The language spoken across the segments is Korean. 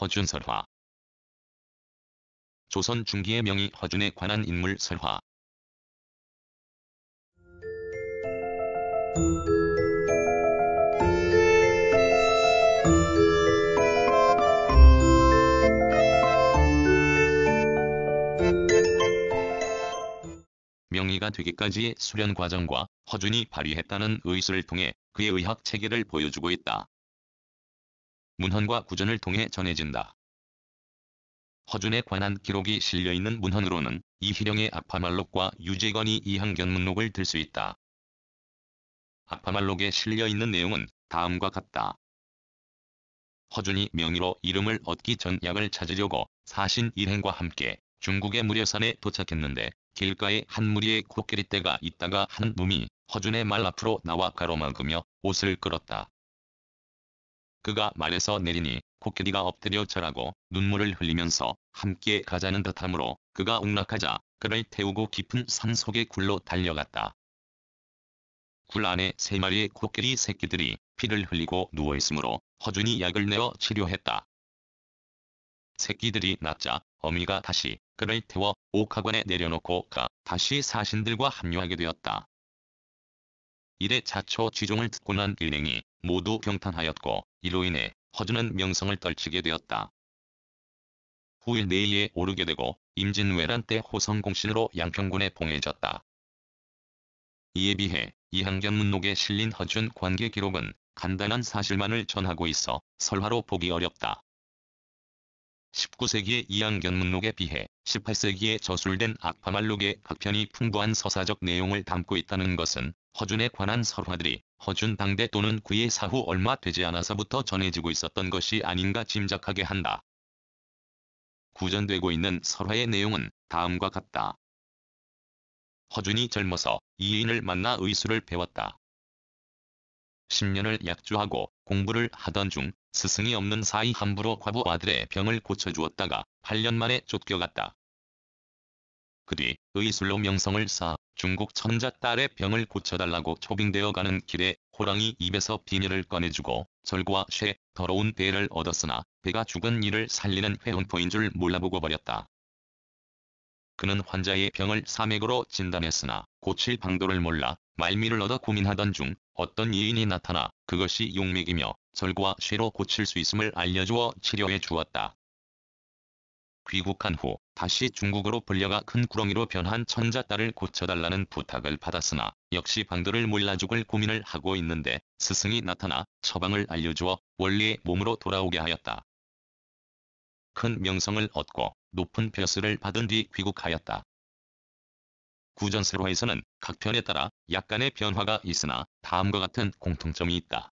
허준 설화. 조선 중기의 명의 허준에 관한 인물 설화 되기까지의 수련 과정과 허준이 발휘했다는 의술을 통해 그의 의학 체계를 보여주고 있다. 문헌과 구전을 통해 전해진다. 허준에 관한 기록이 실려있는 문헌으로는 이희령의 아파말록과 유재건이 이항견문록을 들 수 있다. 아파말록에 실려있는 내용은 다음과 같다. 허준이 명의로 이름을 얻기 전 약을 찾으려고 사신 일행과 함께 중국의 무려산에 도착했는데 길가에 한 무리의 코끼리 떼가 있다가 한 놈이 허준의 말 앞으로 나와 가로막으며 옷을 끌었다. 그가 말에서 내리니 코끼리가 엎드려 절하고 눈물을 흘리면서 함께 가자는 듯하므로 그가 옹락하자 그를 태우고 깊은 산 속의 굴로 달려갔다. 굴 안에 세 마리의 코끼리 새끼들이 피를 흘리고 누워있으므로 허준이 약을 내어 치료했다. 새끼들이 낳자 어미가 다시 그를 태워 옥학원에 내려놓고 가 다시 사신들과 합류하게 되었다. 이래 자초 쥐종을 듣고 난 일행이 모두 경탄하였고 이로 인해 허준은 명성을 떨치게 되었다. 후일 내위에 오르게 되고 임진왜란 때 호성공신으로 양평군에 봉해졌다. 이에 비해 이항견문록에 실린 허준 관계 기록은 간단한 사실만을 전하고 있어 설화로 보기 어렵다. 19세기의 이항견문록에 비해 18세기에 저술된 악파말록의 각편이 풍부한 서사적 내용을 담고 있다는 것은 허준에 관한 설화들이 허준 당대 또는 그의 사후 얼마 되지 않아서부터 전해지고 있었던 것이 아닌가 짐작하게 한다. 구전되고 있는 설화의 내용은 다음과 같다. 허준이 젊어서 이인을 만나 의술을 배웠다. 10년을 약주하고 공부를 하던 중 스승이 없는 사이 함부로 과부 아들의 병을 고쳐주었다가 8년 만에 쫓겨갔다. 그 뒤 의술로 명성을 쌓아 중국 천자 딸의 병을 고쳐달라고 초빙되어 가는 길에 호랑이 입에서 비닐을 꺼내주고 절과 쇠, 더러운 배를 얻었으나 배가 죽은 이를 살리는 회원포인 줄 몰라보고 버렸다. 그는 환자의 병을 사맥으로 진단했으나 고칠 방도를 몰라 말미를 얻어 고민하던 중 어떤 예인이 나타나 그것이 용맥이며 절과 쇠로 고칠 수 있음을 알려주어 치료해 주었다. 귀국한 후 다시 중국으로 불려가 큰 구렁이로 변한 천자딸을 고쳐달라는 부탁을 받았으나 역시 방도를 몰라 죽을 고민을 하고 있는데 스승이 나타나 처방을 알려주어 원리의 몸으로 돌아오게 하였다. 큰 명성을 얻고 높은 벼슬을 받은 뒤 귀국하였다. 구전세로에서는 각 편에 따라 약간의 변화가 있으나 다음과 같은 공통점이 있다.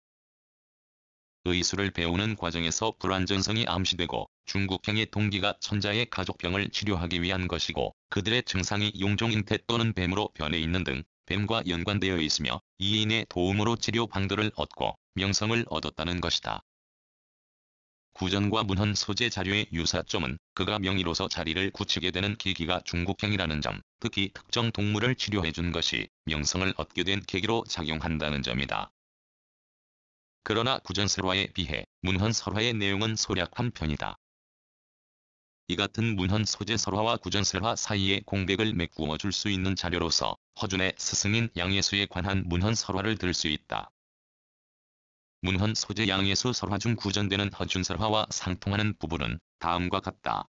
의술을 배우는 과정에서 불안전성이 암시되고 중국행의 동기가 천자의 가족병을 치료하기 위한 것이고 그들의 증상이 용종잉태 또는 뱀으로 변해 있는 등 뱀과 연관되어 있으며 이인의 도움으로 치료 방도를 얻고 명성을 얻었다는 것이다. 구전과 문헌 소재 자료의 유사점은 그가 명의로서 자리를 굳히게 되는 계기가 중국행이라는 점, 특히 특정 동물을 치료해준 것이 명성을 얻게 된 계기로 작용한다는 점이다. 그러나 구전설화에 비해 문헌 설화의 내용은 소략한 편이다. 이 같은 문헌 소재 설화와 구전설화 사이의 공백을 메꾸어 줄 수 있는 자료로서 허준의 스승인 양예수에 관한 문헌 설화를 들 수 있다. 문헌 소재 양예수 설화 중 구전되는 허준설화와 상통하는 부분은 다음과 같다.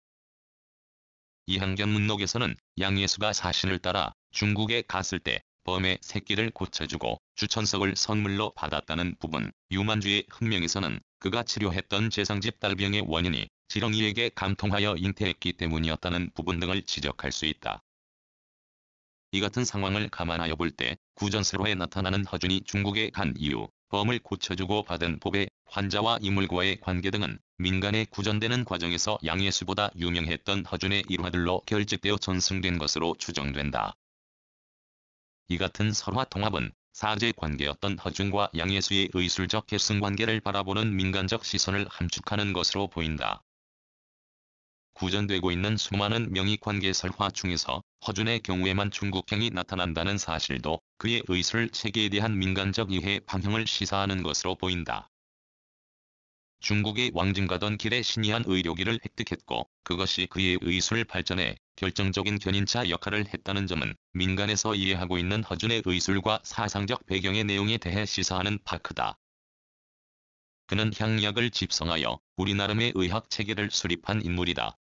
이항견 문록에서는 양예수가 사신을 따라 중국에 갔을 때 범의 새끼를 고쳐주고 주천석을 선물로 받았다는 부분, 유만주의 흠명에서는 그가 치료했던 재상집 딸병의 원인이 지렁이에게 감통하여 잉태했기 때문이었다는 부분 등을 지적할 수 있다. 이 같은 상황을 감안하여 볼 때 구전세로에 나타나는 허준이 중국에 간 이유, 범을 고쳐주고 받은 법의 환자와 이물과의 관계 등은 민간에 구전되는 과정에서 양예수보다 유명했던 허준의 일화들로 결집되어 전승된 것으로 추정된다. 이 같은 설화 통합은 사제 관계였던 허준과 양예수의 의술적 계승 관계를 바라보는 민간적 시선을 함축하는 것으로 보인다. 구전되고 있는 수많은 명의관계 설화 중에서 허준의 경우에만 중국행이 나타난다는 사실도 그의 의술 체계에 대한 민간적 이해 방향을 시사하는 것으로 보인다. 중국의 왕증 가던 길에 신이한 의료기를 획득했고 그것이 그의 의술 발전에 결정적인 견인차 역할을 했다는 점은 민간에서 이해하고 있는 허준의 의술과 사상적 배경의 내용에 대해 시사하는 파크다. 그는 향약을 집성하여 우리 나름의 의학 체계를 수립한 인물이다.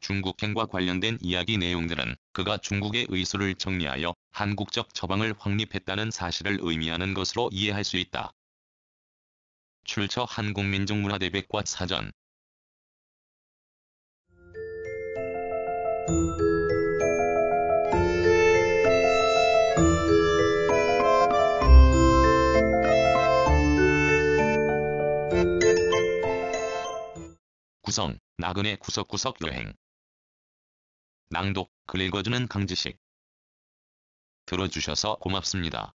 중국행과 관련된 이야기 내용들은 그가 중국의 의술을 정리하여 한국적 처방을 확립했다는 사실을 의미하는 것으로 이해할 수 있다. 출처 한국민족문화대백과 사전 구성, 나그네 구석구석 여행 낭독, 글 읽어주는 강지식 들어주셔서 고맙습니다.